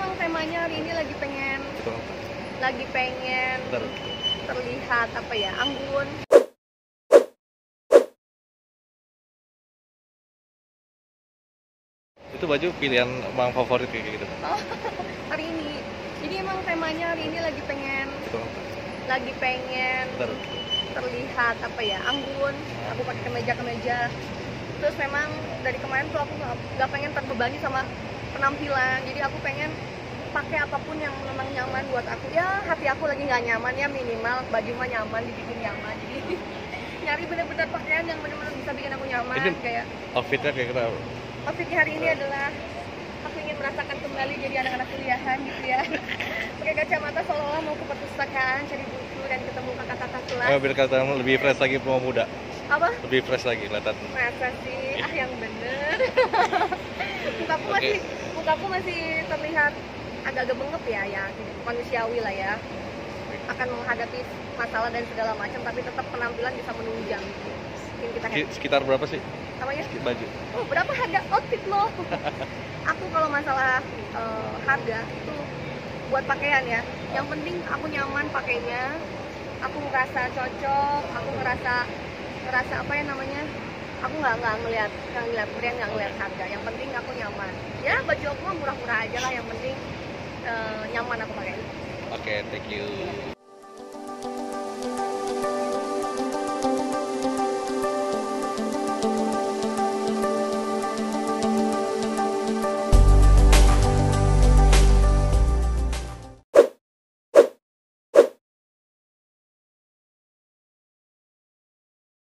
emang temanya hari ini lagi pengen lagi pengen Bentar. terlihat apa ya anggun. Itu baju pilihan emang favorit kayak gitu. hari ini. Jadi emang temanya hari ini lagi pengen lagi pengen Bentar. terlihat apa ya anggun. Aku pakai kemeja kemeja terus memang dari kemarin tuh aku nggak pengen terbebani sama penampilan. Jadi aku pengen pakai apa pun yang memang nyaman buat aku. Ya hati aku lagi nggak nyaman ya minimal baju mah nyaman dibikin nyaman. Jadi nyari bener-bener pakaian yang bener-bener bisa bikin aku nyaman Ini- kayak Outfitnya kayak gitu. outfitnya hari ini adalah aku ingin merasakan kembali jadi anak-anak kuliahan gitu ya. Pakai kacamata seolah-olah mau ke perpustakaan cari buku dan ketemu kakak-kakak kelas. Biar kelihatan lebih fresh lagi mau muda. apa? Lebih fresh lagi kelihatan. masa sih. Ah yang bener. Masih mukaku masih terlihat agak-agak bengep ya ya manusiawi lah ya. Akan menghadapi masalah dan segala macam tapi tetap penampilan bisa menunjang. Mungkin kita Seki- Sekitar berapa sih? Namanya? Baju? oh berapa harga outfit lo? Aku kalau masalah eh, harga itu buat pakaian ya. Yang penting aku nyaman pakainya. Aku ngerasa cocok aku ngerasa ngerasa apa ya namanya? Aku nggak nggak ngeliat nggak ngeliat brand nggak ngeliat harga. Yang penting aku nyaman. ya baju aku murah-murah aja lah yang penting eh, nyaman aku pakai Oke, thank you.